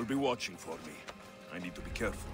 They'll be watching for me. I need to be careful.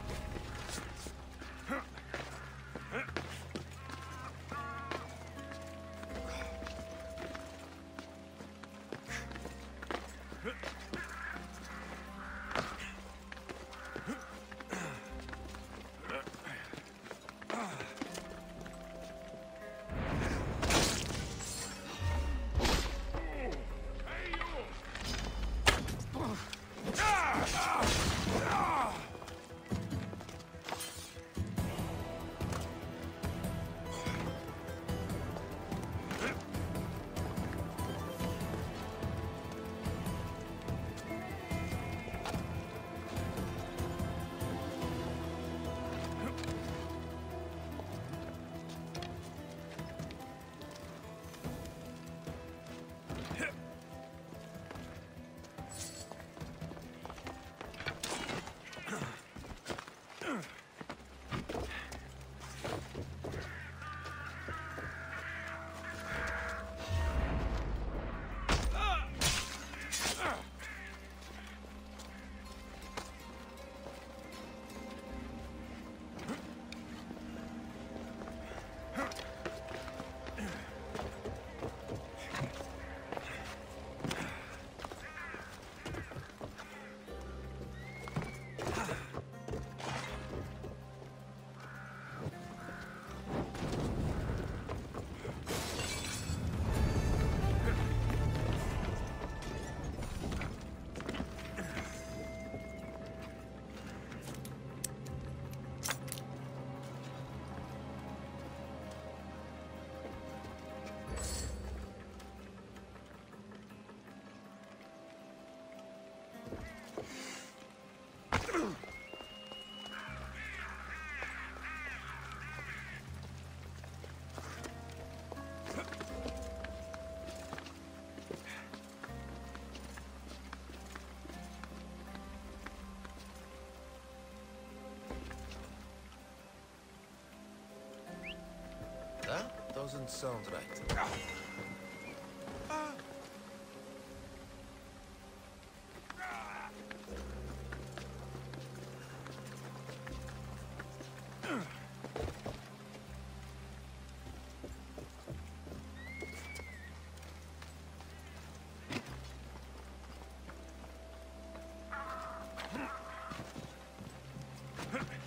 Doesn't sound right.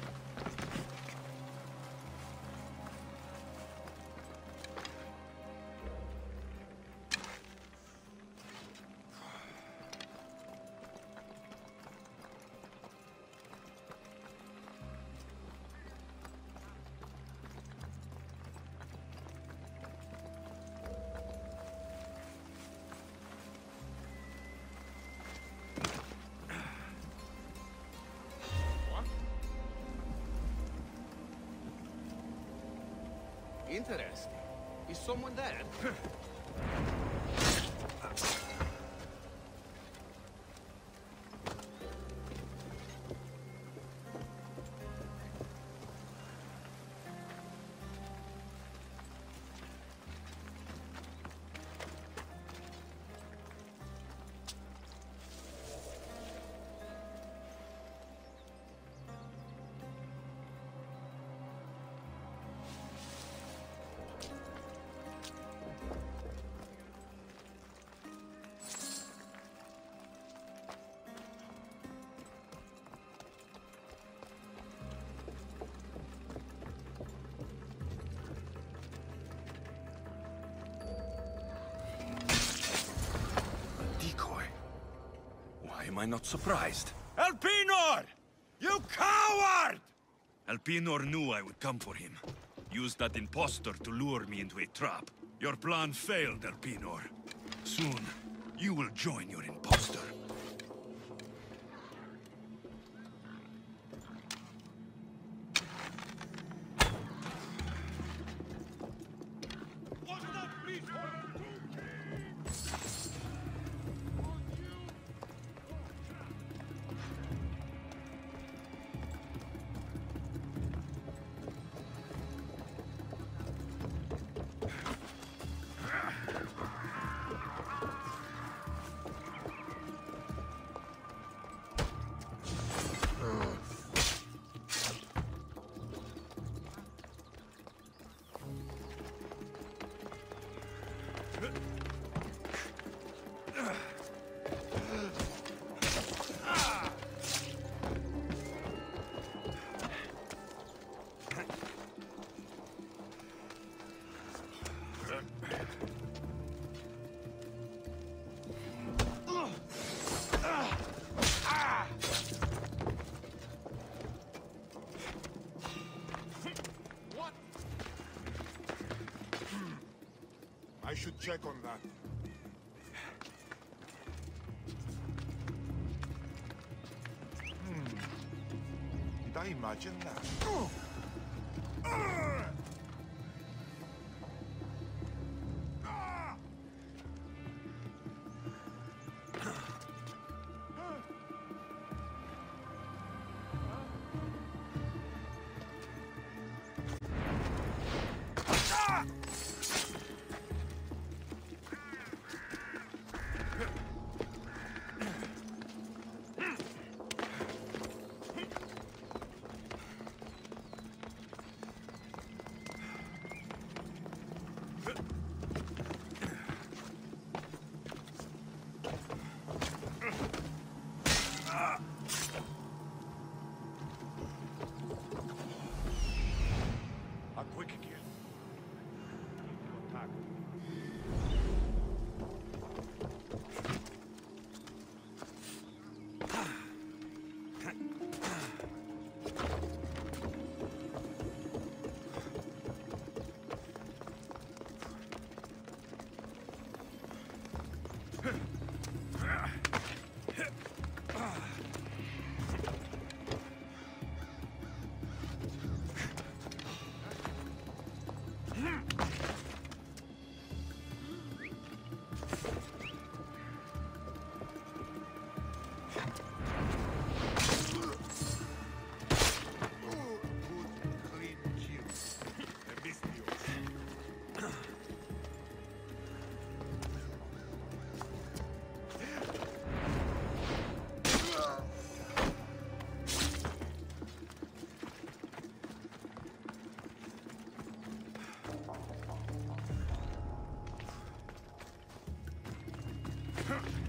Interesting. Is someone there? am I not surprised? Elpenor! You coward! Elpenor knew I would come for him. Used that impostor to lure me into a trap. Your plan failed, Elpenor. Soon, you will join your impostor. I should check on that. Hmm. Did I imagine that? Huh.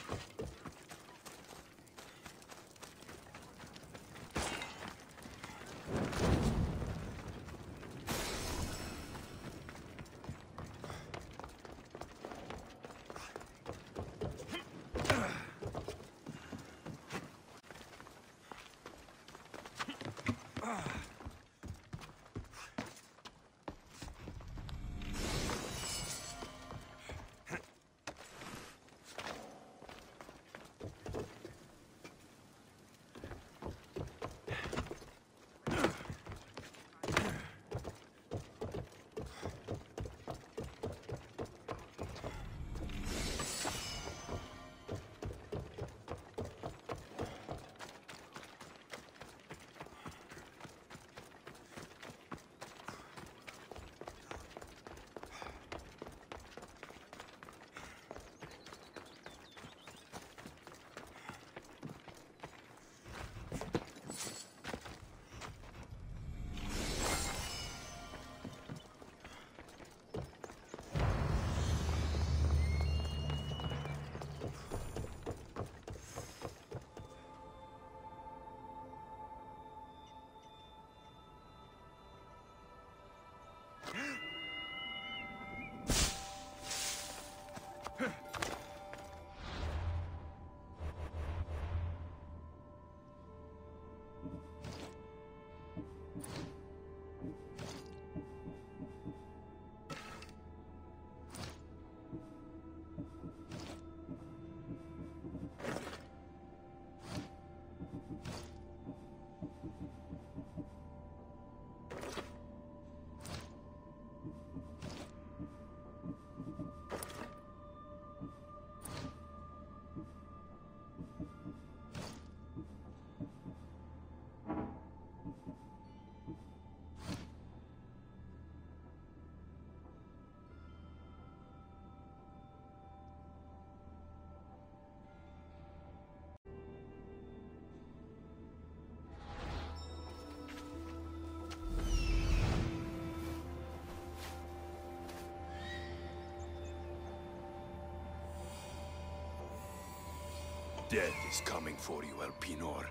Death is coming for you, Elpenor.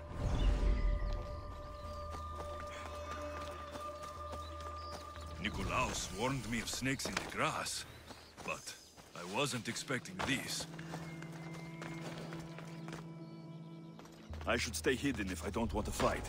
Nikolaos warned me of snakes in the grass, but I wasn't expecting these. I should stay hidden if I don't want to fight.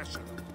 Professional.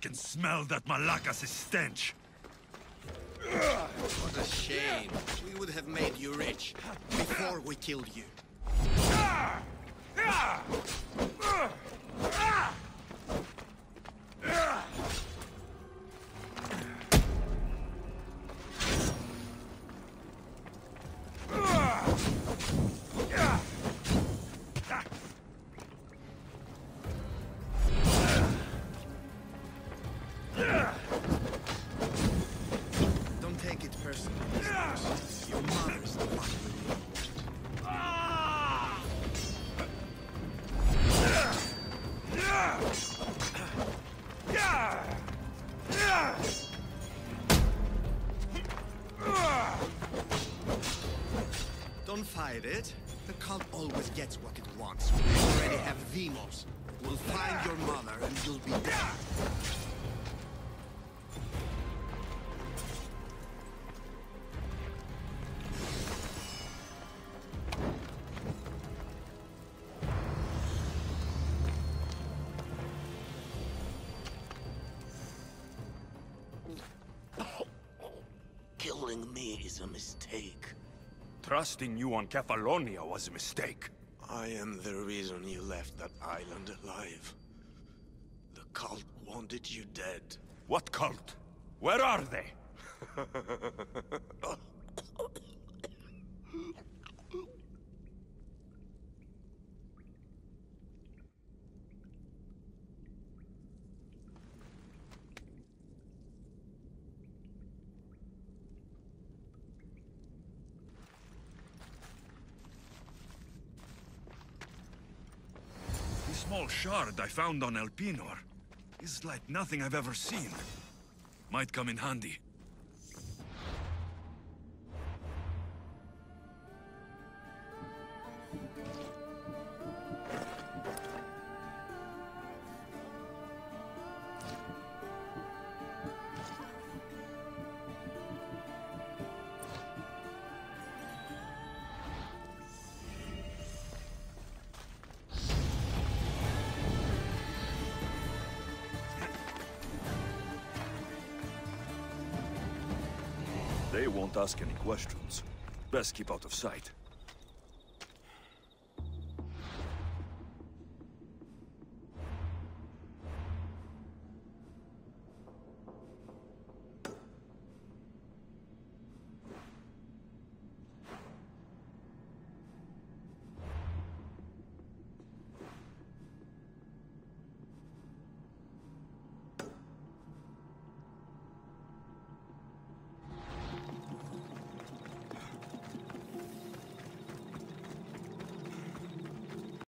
Can smell that Malakas' stench. What a shame. We would have made you rich before we killed you. It. The cult always gets what it wants. We already have Deimos. We'll find your mother and you'll be dead. Killing me is a mistake. Trusting you on Kefalonia was a mistake. I am the reason you left that island alive. The cult wanted you dead. What cult? Where are they? small shard I found on Elpenor is like nothing I've ever seen. Might come in handy. They won't ask any questions. Best keep out of sight.